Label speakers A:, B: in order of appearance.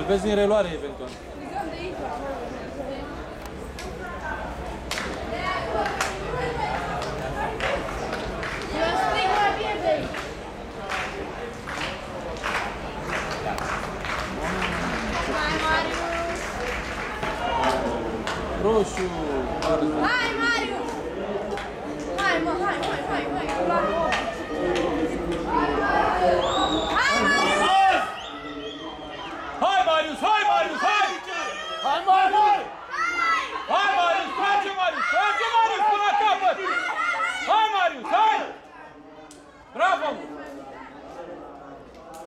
A: Îl vezi în reluare, eventual. Roșu, alb. Hai, Mário, vai! Vai, Mário! Vai, Mário, sete, Mário, sete, Mário, na acaba! Vai, Mário, sai! Bravo!